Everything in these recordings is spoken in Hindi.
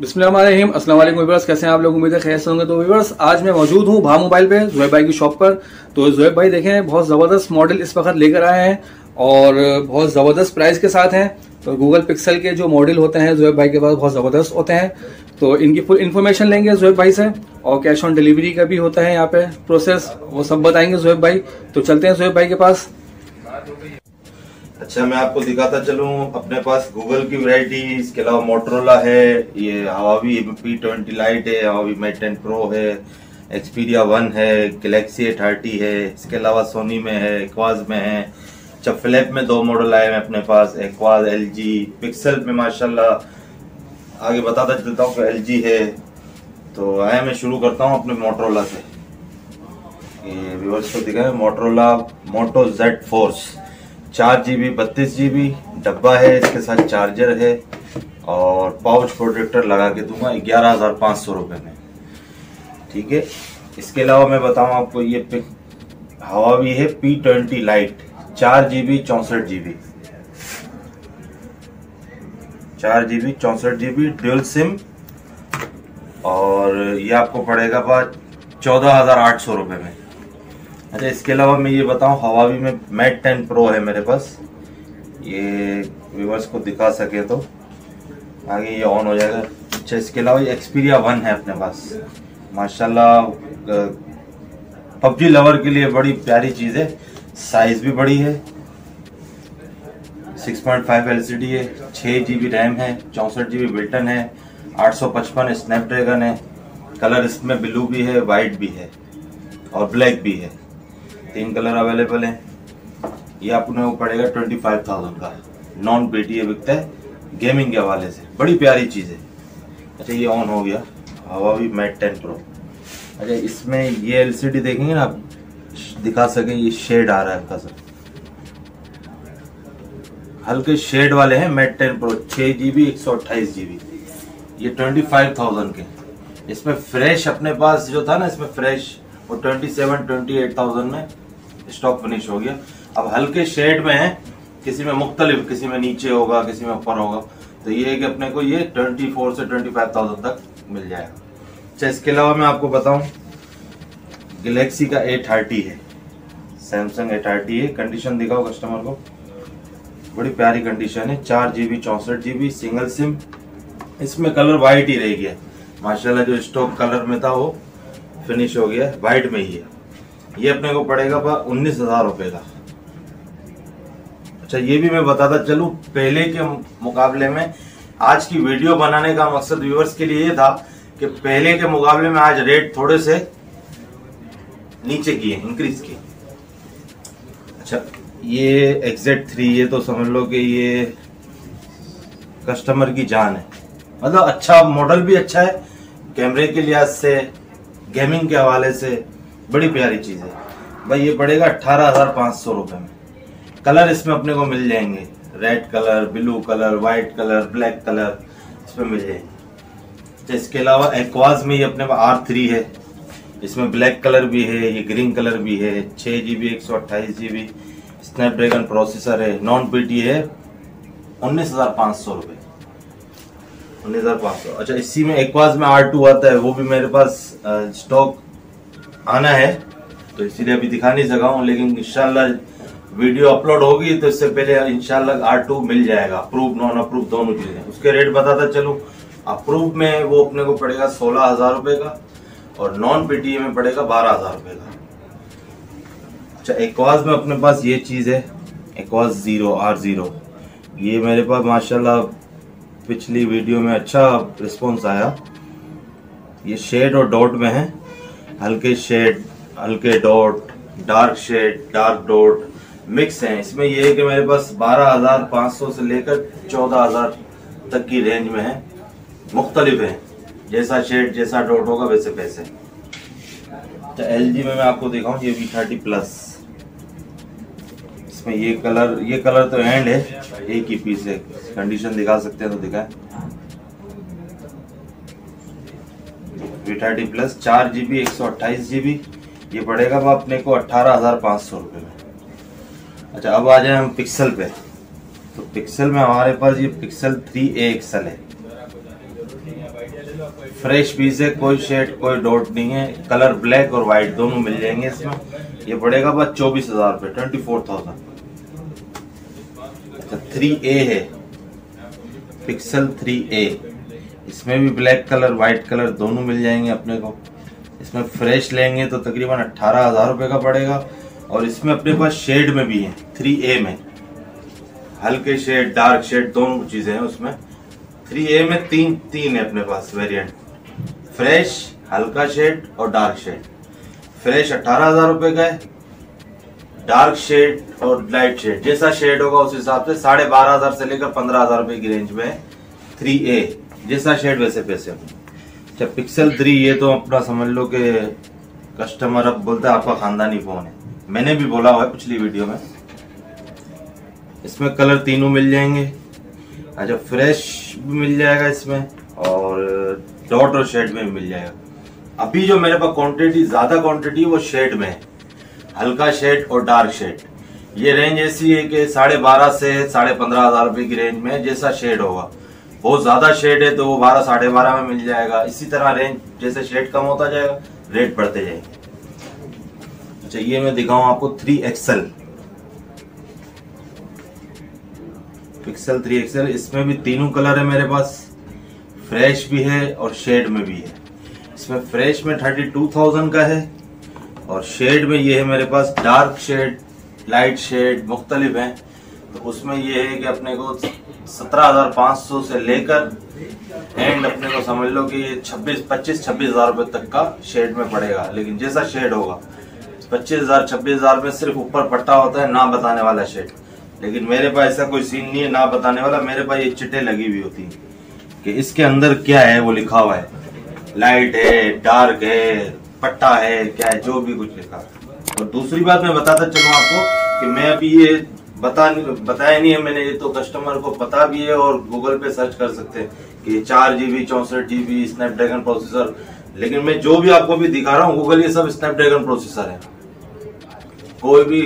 बिस्मिल्लाम अस्सलाम वालेकुम व्यूवर्स कैसे हैं आप लोग? उम्मीद है खैर होंगे। तो वीवर्स आज मैं मौजूद हूँ भा मोबाइल पे जोहेब भाई की शॉप पर। तो जोहेब भाई, देखें, बहुत ज़बरदस्त मॉडल इस वक्त लेकर आए हैं और बहुत ज़बरदस्त प्राइस के साथ हैं। तो गूगल पिक्सल के जो मॉडल होते हैं जोहेब भाई के पास बहुत ज़बरदस्त होते हैं। तो इनकी फुल इन्फॉर्मेशन लेंगे जोहेब भाई से। और कैश ऑन डिलीवरी का भी होता है यहाँ पे प्रोसेस वो सब बताएँगे जोएब भाई। तो चलते हैं जोएब भाई के पास। अच्छा मैं आपको दिखाता चलूँ, अपने पास गूगल की वैरायटी इसके अलावा मोटरोला है, ये हवावी पी ट्वेंटी लाइट है हवावी मेट टेन प्रो है एक्सपीरिया वन है गलेक्सी ए थर्टी है, इसके अलावा सोनी में है एक्वाज में है। अच्छा फ्लैप में दो मॉडल आए हैं अपने पास एक्वाज एल जी पिक्सल में माशाल्लाह। आगे बताता चलता हूँ कि एल जी है तो आया मैं शुरू करता हूँ अपने मोटरोला से। ये व्यूवर्स को दिखाए मोटरोला मोटो जेड फोर्स चार जी बी बत्तीस जी बी डब्बा है, इसके साथ चार्जर है, और पाउच प्रोटेक्टर लगा के दूँगा, ग्यारह हज़ार पाँच सौ रुपये में। ठीक है? इसके अलावा मैं बताऊँ आपको, ये पिक हवा भी है पी ट्वेंटी लाइट चार जी बी चौंसठ जी बी चार जी बी चौंसठ जी बी ड्यूल सिम और ये आपको पड़ेगा बाद चौदह हज़ार आठ सौ रुपये में। अच्छा इसके अलावा मैं ये बताऊँ हवावी में मैट टेन प्रो है मेरे पास। ये व्यूवर्स को दिखा सके तो। आगे ये ऑन हो जाएगा। अच्छा इसके अलावा ये एक्सपीरिया वन है अपने पास। माशाल्लाह पबजी लवर के लिए बड़ी प्यारी चीज़ है। साइज़ भी बड़ी है। 6.5 एलसीडी है। छः जी बी रैम है। चौंसठ जी बी बिल्टन है। 855 स्नैपड्रैगन है, कलर इसमें ब्लू भी है वाइट भी है और ब्लैक भी है। तीन कलर अवेलेबल है। ये अपने को पड़ेगा ट्वेंटी फाइव थाउज़ेंड का। नॉन पेटी बिकता है, गेमिंग के हवाले से। बड़ी प्यारी चीज़ है। अच्छा ये ऑन हो गया। हवा भी मैट टेन प्रो अच्छा इसमें ये एलसीडी देखेंगे ना आप? दिखा सके, ये शेड आ रहा है आपका सर हल्के शेड वाले हैं मैट टेन प्रो छः जी बी एक सौ अट्ठाईस जी बी ये ट्वेंटी फाइव थाउज़ेंड के। इसमें फ्रेश अपने पास जो था ना, इसमें फ्रेश वो twenty seven twenty eight thousand में स्टॉक फिनिश हो गया। अब हल्के शेड में है, किसी में मुख्तलिफ़, किसी में नीचे होगा, किसी में ऊपर होगा। तो ये है कि अपने को ये ट्वेंटी फोर से ट्वेंटी फाइव थाउज़ेंड तक मिल जाएगा। अच्छा इसके अलावा मैं आपको बताऊँ गलेक्सी का ए थर्टी है। सैमसंग ए थर्टी है। कंडीशन दिखाओ कस्टमर को। बड़ी प्यारी कंडीशन है। चार जी बी चौंसठ जी बी सिंगल सिम इसमें कलर वाइट ही रह गया। माशाल्लाह, जो स्टॉक कलर में था वो फिनिश हो गया वाइट में ही है। ये अपने को पड़ेगा उन्नीस हज़ार रुपये का। अच्छा ये भी मैं बताता चलूँ, पहले के मुकाबले में आज की वीडियो बनाने का मकसद व्यूवर्स के लिए ये था कि पहले के मुकाबले में आज रेट थोड़े से नीचे किए इंक्रीज किए। अच्छा ये एग्जेट थ्री ये तो समझ लो कि ये कस्टमर की जान है। मतलब अच्छा मॉडल भी अच्छा है। कैमरे के लिहाज से गेमिंग के हवाले से बड़ी प्यारी चीज़ है। भाई ये पड़ेगा अट्ठारह हज़ार पाँच सौ रुपये में। कलर इसमें अपने को मिल जाएँगे। Red colour blue colour white colour black colour इसमें मिल जाएँगे। तो इसके अलावा एक्वाज में ये अपने पास आर थ्री है। इसमें ब्लैक कलर भी है, ये ग्रीन कलर भी है छः जी बी एक सौ अट्ठाईस जी बी स्नैपड्रैगन प्रोसेसर है नॉन पी है, उन्नीस हज़ार पाँच सौ रुपये उन्नीस हज़ार पाँच सौ अच्छा इसी में एक्वाज में आर टू आता है वो भी मेरे पास स्टॉक आना है तो इसीलिए अभी दिखा नहीं सका हूँ, लेकिन इंशाल्लाह वीडियो अपलोड होगी तो इससे पहले इंशाल्लाह आर टू मिल जाएगा। अप्रूव नॉन अप्रूव दोनों चीज़ें उसके रेट बताता चलूँ। अप्रूव में वो अपने को पड़ेगा सोलह हज़ार रुपए का, और नॉन पीटीए में पड़ेगा बारह हज़ार रुपए का। अच्छा एक्वाज में अपने पास ये चीज़ है एक्वाज ज़ीरो आर ज़ीरो ये मेरे पास, माशाल्लाह पिछली वीडियो में अच्छा रिस्पॉन्स आया। ये शेड और डॉट में है। हल्के शेड हल्के dot dark shade dark dot mix हैं। इसमें ये है कि मेरे पास बारह हज़ार पाँच सौ से लेकर चौदह हज़ार तक की रेंज में है। मुख्तलिफ़ है। जैसा शेड जैसा डॉट होगा वैसे पैसे। तो एल में मैं आपको दिखाऊँ, ये वी थर्टी प्लस इसमें ये कलर ये कलर तो एंड है, एक ही पीस है। कंडीशन दिखा सकते हैं तो दिखाएँ। थर्टी प्लस चार जी बी एक सौ अट्ठाईस जी बी ये पड़ेगा वो अपने को अट्ठारह हज़ार पाँच सौ रुपये में। अच्छा अब आ जाए हम पिक्सल पे। तो पिक्सल में हमारे पास ये पिक्सल थ्री ए एक्सल है। फ्रेश पीस है, कोई शेड कोई डॉट नहीं है। कलर ब्लैक और व्हाइट दोनों मिल जाएँगे इसमें। ये पड़ेगा बस चौबीस हज़ार रुपये twenty four thousand three A है। पिक्सल थ्री ए इसमें भी ब्लैक कलर व्हाइट कलर दोनों मिल जाएँगे अपने को। इसमें फ्रेश लेंगे तो तकरीबन अट्ठारह हज़ार रुपये का पड़ेगा। और इसमें अपने पास शेड में भी है थ्री ए में। हल्के शेड डार्क शेड दोनों चीज़ें हैं उसमें। थ्री ए में तीन तीन है अपने पास वेरिएंट फ्रेश हल्का शेड और डार्क शेड फ्रेश अट्ठारह हज़ार रुपए का है। डार्क शेड और लाइट शेड, जैसा शेड होगा उस हिसाब से साढ़े बारह हज़ार से लेकर पंद्रह हज़ार रुपए की रेंज में थ्री ए जैसा शेड वैसे पैसे अच्छा पिक्सल थ्री ये तो अपना समझ लो कि कस्टमर अब बोलता है, आपका खानदानी फ़ोन है। मैंने भी बोला हुआ है पिछली वीडियो में, इसमें कलर तीनों मिल जाएँगे। अच्छा फ्रेश भी मिल जाएगा इसमें और डॉट और शेड में भी मिल जाएगा। अभी जो मेरे पास क्वांटिटी ज़्यादा क्वांटिटी वो शेड में है। हल्का शेड और डार्क शेड ये रेंज ऐसी है कि साढ़े बारह से साढ़े पंद्रह हज़ार रुपए की रेंज में जैसा शेड होगा। बहुत ज़्यादा शेड है तो वो बारह, साढ़े बारह में मिल जाएगा। इसी तरह रेंज जैसे शेड कम होता जाएगा रेट बढ़ते जाएँगे। अच्छा ये मैं दिखाऊँ आपको three XL Pixel three XL इसमें भी तीनों कलर है मेरे पास। फ्रेश भी है और शेड में भी है। इसमें फ्रेश में थर्टी टू थाउज़ेंड का है। और शेड में ये है मेरे पास डार्क शेड लाइट शेड मुख्तलिफ़ हैं। तो उसमें ये है कि अपने को सत्रह हज़ार पाँच सौ से लेकर एंड अपने को समझ लो कि ये छब्बीस, पच्चीस, छब्बीस हज़ार रुपये तक का शेड में पड़ेगा। लेकिन जैसा शेड होगा, पच्चीस हज़ार, छब्बीस हज़ार में सिर्फ़ ऊपर पट्टा होता है, ना बताने वाला शेड लेकिन मेरे पास ऐसा कोई सीन नहीं है, ना बताने वाला, मेरे पास ये चिटे लगी हुई होती है कि इसके अंदर क्या है, वो लिखा हुआ है। लाइट है डार्क है पट्टा है, क्या है, जो भी कुछ लिखा और दूसरी बात मैं बताता चलूँ आपको कि मैं अभी ये बता बताया नहीं है मैंने, ये तो कस्टमर को पता भी है और गूगल पे सर्च कर सकते हैं कि चार जीबी चौसठ जीबी स्नैपड्रैगन प्रोसेसर लेकिन मैं जो भी आपको भी दिखा रहा हूँ गूगल ये सब स्नैपड्रैगन प्रोसेसर है। कोई भी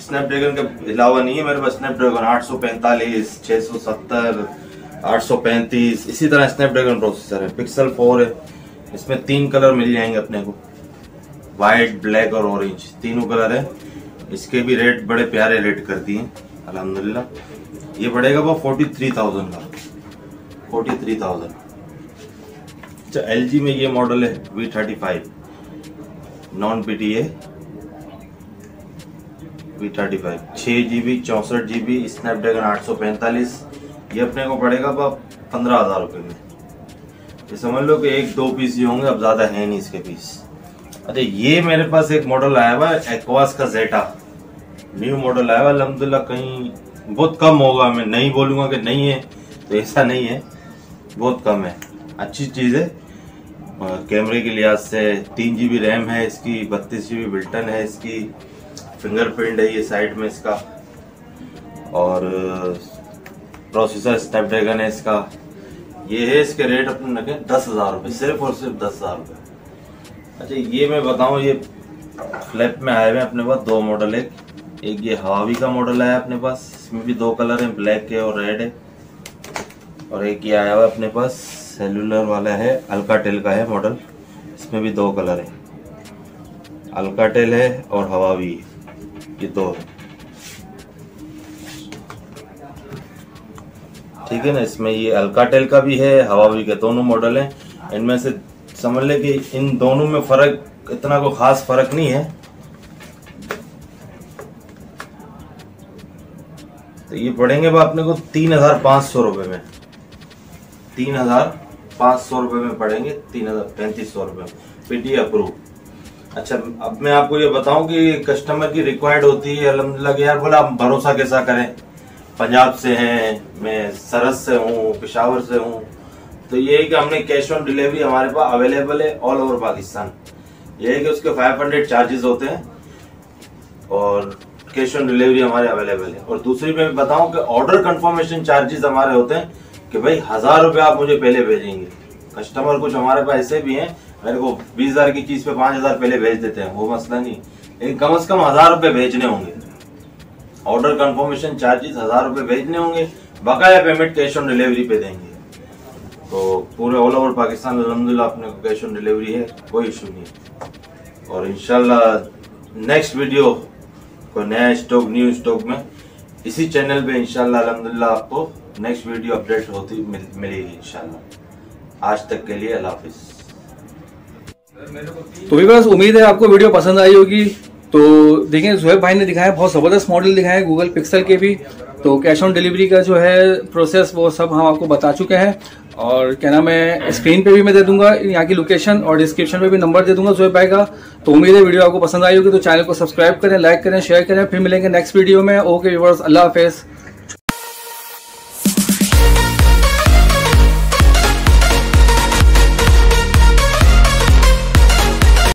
स्नैपड्रैगन के अलावा नहीं है मेरे पास। स्नैपड्रैगन आठ सौ पैंतीस, इसी तरह स्नैपड्रैगन प्रोसेसर है। पिक्सल फोर है। इसमें तीन कलर मिल जाएँगे अपने को। वाइट ब्लैक और ऑरेंज तीनों कलर है। इसके भी रेट बड़े प्यारे रेट कर दिए। अल्हम्दुलिल्लाह। ये पड़ेगा वो फोर्टी थ्री थाउज़ेंड का। फोर्टी थ्री थाउज़ेंड अच्छा LG में ये मॉडल है V thirty five non P T है वी थर्टी फाइव छः जी बी चौंसठ जी बी स्नैपड्रैगन आठ सौ पैंतालीस। ये अपने को पड़ेगा पंद्रह हज़ार रुपये में। ये समझ लो कि एक दो पीस ही होंगे, अब ज़्यादा है नहीं इसके पीस अच्छा ये मेरे पास एक मॉडल आया हुआ है एक्वास का जेटा न्यू मॉडल आया हुआ अलहमदिल्ला कहीं बहुत कम होगा, मैं नहीं बोलूँगा कि नहीं है तो ऐसा नहीं है, बहुत कम है। अच्छी चीज़ है। कैमरे के लिहाज से तीन जी बी रैम है इसकी, बत्तीस जी बी बिल्टन है इसकी फिंगरप्रिंट है ये साइड में इसका। और प्रोसेसर स्नैपड्रैगन है इसका। ये है इसके रेट अपने रखे दस हज़ार रुपये सिर्फ़ और सिर्फ़ दस हज़ार रुपये अच्छा ये मैं बताऊँ, ये फ्लैप में आए हुए अपने पास दो मॉडल है एक ये हवावी का मॉडल आया अपने पास, इसमें भी दो कलर हैं ब्लैक है और रेड है। और एक ये आया हुआ अपने पास सेलुलर वाला है अल्काटेल का है मॉडल इसमें भी दो कलर है। अल्काटेल है और हवावी है ये दो ठीक है ना, इसमें ये अल्काटेल का भी है हवावी के दोनों मॉडल हैं। इनमें से समझ ले कि इन दोनों में फ़र्क, इतना कोई खास फ़र्क नहीं है। तो ये पड़ेंगे अपने को तीन हज़ार पाँच सौ रुपए में। तीन हज़ार पाँच सौ रुपए में पड़ेंगे तीन हज़ार पैंतीस सौ रुपए पीटी अप्रूव अच्छा अब मैं आपको ये बताऊँ कि कस्टमर की रिक्वायर्ड होती है अलहमदिल्ला यार, बोला भरोसा कैसा करें? पंजाब से हैं, मैं सरस से हूँ, पिशावर से हूँ। तो ये है कि हमने कैश ऑन डिलीवरी हमारे पास अवेलेबल है ऑल ओवर पाकिस्तान ये है कि उसके 500 चार्जेस होते हैं और कैश ऑन डिलीवरी हमारे अवेलेबल है। और दूसरी मैं बताऊँ कि ऑर्डर कंफर्मेशन चार्जेस हमारे होते हैं कि भाई हज़ार रुपये आप मुझे पहले भेजेंगे। कस्टमर कुछ हमारे पास ऐसे भी हैं, मेरे को बीस हज़ार की चीज़ पे पाँच हज़ार पहले भेज देते हैं, वो मसला नहीं। लेकिन कम अज़ कम हज़ार रुपये भेजने होंगे। ऑर्डर कंफर्मेशन चार्जेस हज़ार रुपए भेजने होंगे बकाया पेमेंट कैश ऑन डिलीवरी पे देंगे। तो पूरे ऑल ओवर पाकिस्तान अलहमदिल्ला अपने को कैश ऑन डिलीवरी है कोई इशू नहीं और इनशाला नेक्स्ट वीडियो कोई नया स्टॉक न्यू स्टॉक में इसी चैनल पे इनशाला अलहमदिल्ला आपको नेक्स्ट वीडियो अपडेट होती मिल, मिलेगी इनशाला आज तक के लिए अल्लाह हाफिज़। तो भी बस उम्मीद है आपको वीडियो पसंद आई होगी। तो देखिए जुहैब भाई ने दिखाया, बहुत ज़बरदस्त मॉडल दिखाया गूगल पिक्सल के भी। तो कैश ऑन डिलीवरी का जो है प्रोसेस वो सब हम आपको बता चुके हैं। और क्या नाम है स्क्रीन पे भी मैं दे दूँगा, यहाँ की लोकेशन और डिस्क्रिप्शन में भी नंबर दे दूँगा जुहेब भाई का। तो उम्मीद है वीडियो आपको पसंद आई होगी तो चैनल को सब्सक्राइब करें लाइक करें शेयर करें। फिर मिलेंगे नेक्स्ट वीडियो में। ओके व्यूवर्स अल्लाह हाफिज़।